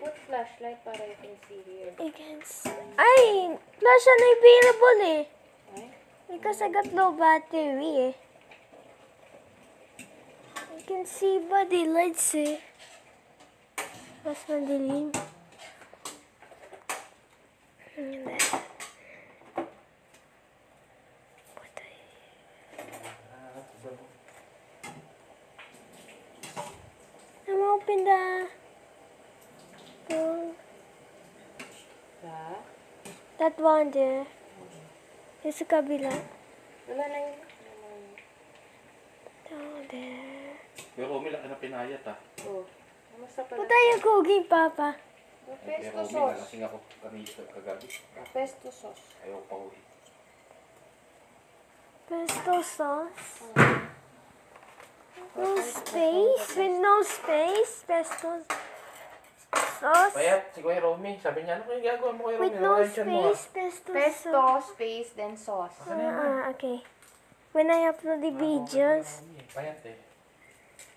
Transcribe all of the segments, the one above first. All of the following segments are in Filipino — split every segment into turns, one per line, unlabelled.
Put flashlight para you can see here.
I can see. Ay, flash na available eh.
Ay?
Because I got low battery eh. I can see ba the lights eh. Mas madilim. Hindi. Patay. That one there. Yung sa kabila.
Wala na yun.
Down there.
Pero Romy, laki na pinayat ah.
Oh. Kamusta pala?
Patay yung cooking, Papa.
Oh,
Pero
pesto
Romy,
sauce.
nalasing ako kanina kagabi.
Oh, pesto sauce.
Ayaw pa uwi.
Pesto sauce. No space? With no space? Pesto sauce?
Payat, si Kuya Romy. Sabi niya, ano kaya gagawa mo Kuya Romy?
With no
mo, ah.
space? Pesto
Pesto, space, then sauce.
Ah, ah, okay. When I upload the videos,
Romy, Payat eh.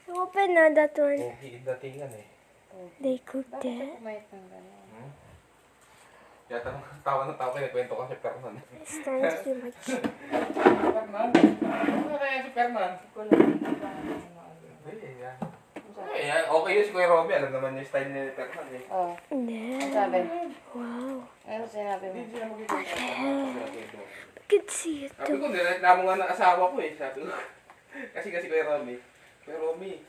open na that one.
Pogi datingan eh.
They cooked
Bakit
it.
ka kumayat ng gano'n?
Hmm? Yata tawa ng tawa kayo, kwento ko si Fernan.
It's time to much.
Fernan? Ano kaya si Fernan?
Hindi ko lang. Hindi ko lang ano, ano.
Hindi, yan.
Ang?
Eh, yan. okay yun si Kuya Romy. Alam naman yung style ni Fernan eh.
Oh, ang
Yeah.
sabi?
Wow.
Ano sinabi mo?
Hindi sila magkikita.
I can see it
Sabi
too.
ko, nireklamo nga ng asawa ko eh. Sabi ko, kasi kasi Kuya Romy. Kuya Romy,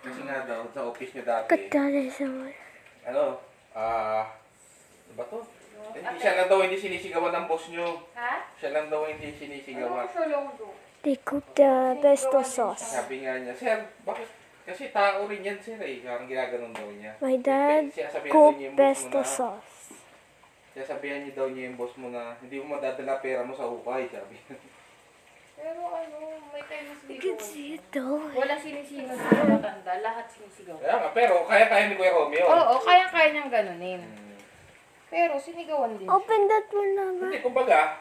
kasi nga daw, sa office niyo dati,
down is someone.
ano, ah, ano ba to? Hindi siya lang daw hindi sinisigawan ng boss niyo.
Ha?
Siya lang daw hindi
Ano
sinisigawan.
ko siya lang doon?
They cooked the pesto sauce.
Sabi nga niya, Sir, bakit? Kasi tao rin yan, sir eh. Parang ginaganon daw niya.
My dad
Siya mo
pesto
na,
sauce.
siya sabihan niya daw niya yung boss mo na, hindi mo madadala pera mo sa hukay, sabi.
Pero ano, may time na
I can see it though.
Wala sinisigaw sa matanda, lahat sinisigaw.
Kaya nga, pero kaya-kaya ni Kuya Romeo.
Oo, kaya-kaya niyang ganunin.
Hmm.
Pero sinigawan din.
Open that one naman.
Hindi, kumbaga,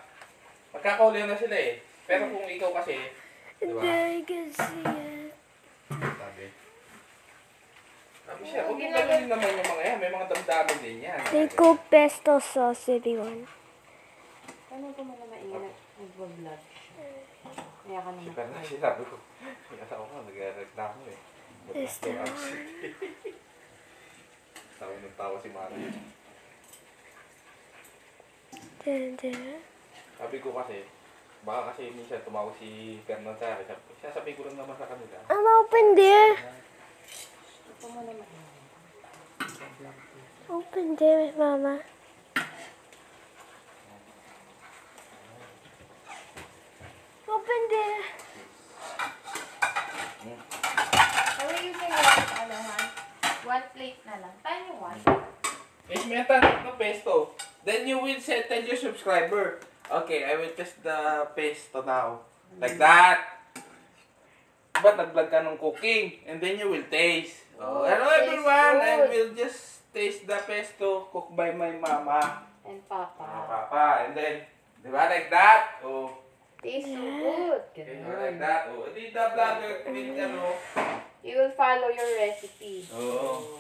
magkakaulihan na sila eh. Pero kung ikaw kasi, di ba?
There, I can see it.
Sabi. Sabi siya, huwag mong gano'n naman yung mga yan. May mga damdamin din yan.
They cook pesto sauce, everyone.
Ano ko muna maingat? Nag-vlog. Kaya ka naman.
Fernan, sinabi ko. Yung asawa ko, nag-reklamo eh.
Yes,
gusto ang absent? Tawa ng tawa si Mari.
There, there.
Sabi ko kasi, baka kasi minsan tumawag si Fernan sa akin. Sabi, ko lang naman sa kanila.
I'm open there. Open there, Mama. Open there.
You saying one, ano han? One plate na lang. Tayo one.
Is meta no pesto. Then you will tell your subscriber. Okay, I will test the pesto now. Like that. But nag-vlog ka ng cooking and then you will taste. Oh,
Oh,
hello everyone. I will just taste the pesto cooked by my mama.
And
Ah,
papa.
papa. And then, di ba like that? Oh,
Tastes so good.
okay,
Ganun.
like that. Oh, di the vlogger will ano.
You will follow your recipe.
Oo.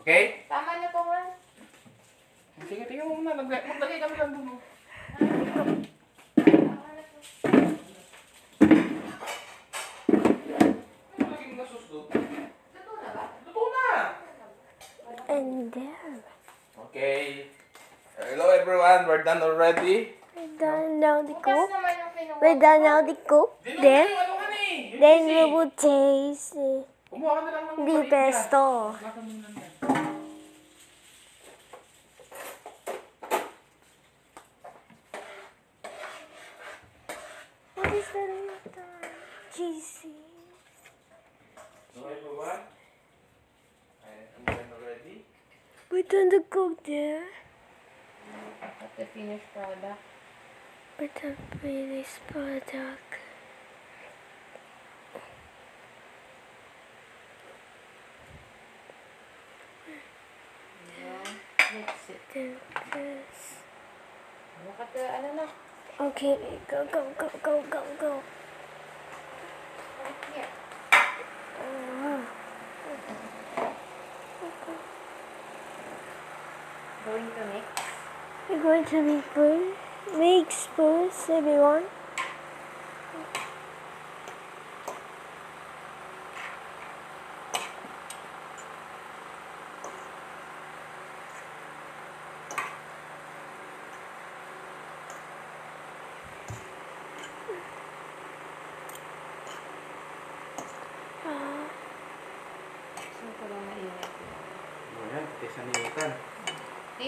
Okay?
Tama na to, Han?
Sige, tingnan mo muna. Maglagay kami lang dun. oh.
Tama na to.
Naging nasusdo.
Luto na ba?
Luto na!
And there.
Okay. Hello everyone, we're done already.
We're done now the
Bukas
cook.
naman yung kinuha.
We're done now the cook.
Di na
Then,
kayo, ano ka na eh. Yung
then
sisig.
we will taste uh,
Kumuha ka na lang ng
the
maliit
pesto.
yan. Wala ka muna yan.
What is that in the cheesy?
Hello everyone. I am done.
We're done the cook there.
At the finished product.
We're done finished product.
Ayan. Mix it.
Then this.
Bakit, ano na?
Okay, go, go, go, go, go, go.
Going to mix.
We're going to make. Mix first, everyone.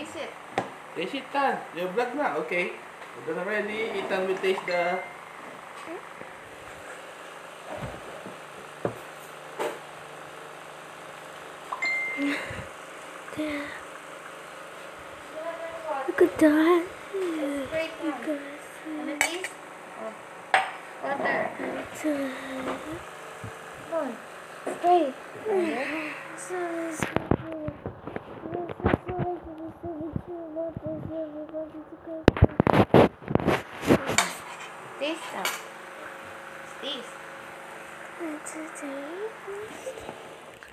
Taste
it.
Taste it, Tan. Your vlog na, okay. We're gonna ready. Ethan will taste the...
Look at that.
Great one. Ano taste? Oh. Water.
that.
Come on. Spray.
So,
Taste now. Taste.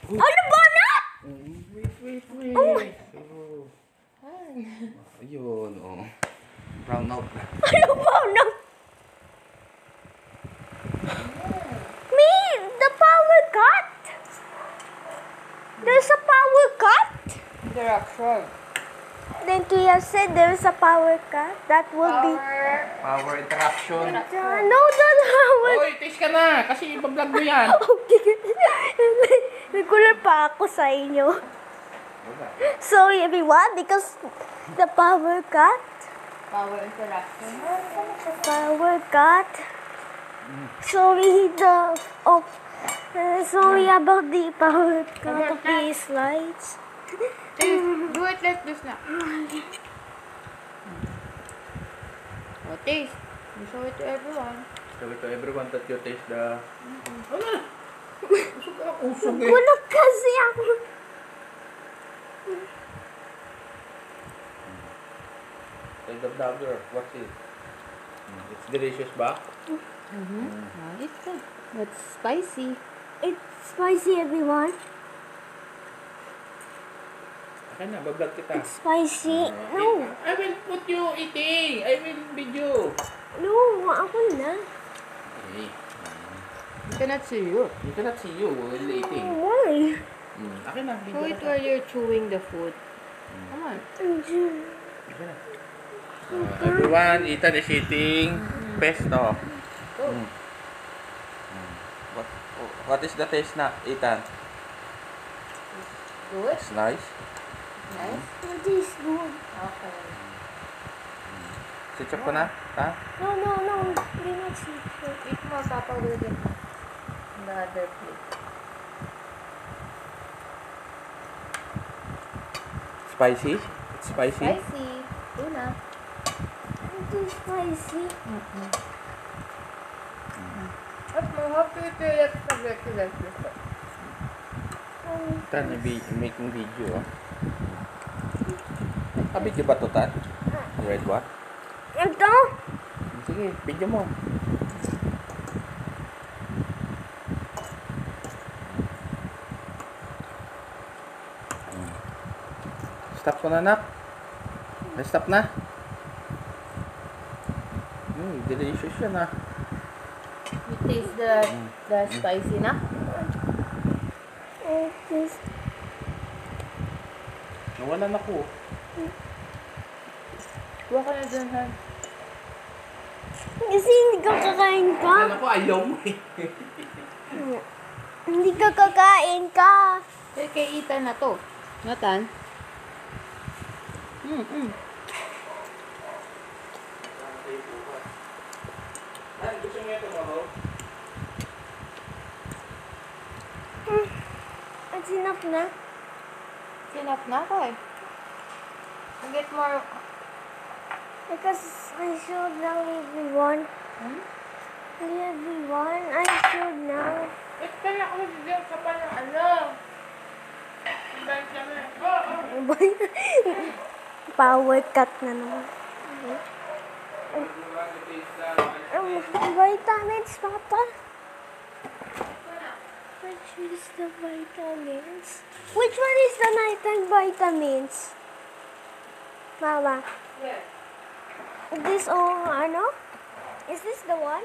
Ano ba na?
Wait, wait, wait. Oh. Ayun, oh. Brown out na.
Ano ba na? Me, the power cut. There's a power cut.
Interaction.
Then Tia said there's a power cut. That will be.
Power.
Interruption.
Uh, no, power.
Oy, taste ka na! Kasi ibablog mo yan.
Okay. May kulang pa ako sa inyo. Sorry everyone because the power cut.
Power interaction.
Power cut. Sorry the of uh, sorry about the power cut of these lights.
Taste. Do it like this na. Oh, taste. You show it to everyone.
Show it to everyone that you taste the... Wala. Usog ka, usog eh.
Wala kasi ako.
Tell the vlogger, what's it? Mm, It's delicious ba?
Mm-hmm. It's good. It's spicy.
It's spicy everyone.
Akin na, bablog kita.
It's spicy.
Uh,
No.
I will put you eating. I will video.
No, ako na.
Hey,
You cannot see you.
you cannot see you while eating.
Why?
Mm, akin na, video
Show it while you're chewing the food. Come on.
Akin na. Uh, everyone, Ethan is eating pesto.
Go.
Mm. Mm. What, what is the taste na, Ethan?
Good.
It's nice.
Nice.
It is good.
Okay.
Sitchop ko na? Ha?
No, no, no. Do not see.
Eat more, Papa will get the other plate.
Spicy? It's spicy?
Spicy. Do na.
It is spicy.
At mo, how to eat your spaghetti like this?
Tan, i- making video. Ah, video ba to, Tan? Red what?
ito?
Sige, video mo. Hmm. Stop ko na, nak. Na-stop na. Mm, delicious yan, ah.
You taste the the spicy na?
It is.
Nawalan
Kuha ka na dun, Han.
Kasi hindi ka kakain ka.
Nawalan ako, ayaw mo eh.
Hindi ka kakain ka.
Kaya kay Ethan na to. Natan? Mm, mm.
Ay, gusto mo ito?
At sinap na.
Sinap na ako eh. Get more...
Because I showed now everyone.
Hmm?
Everyone, I showed now.
Wait ka na ako dyan ka pa ng ano. Ang dahil kami.
Power cut na naman. Um, vitamins, Papa. Which is the vitamins? Which one is the nighttime vitamins? Mama,
Yes.
this oh ano? Is this the one?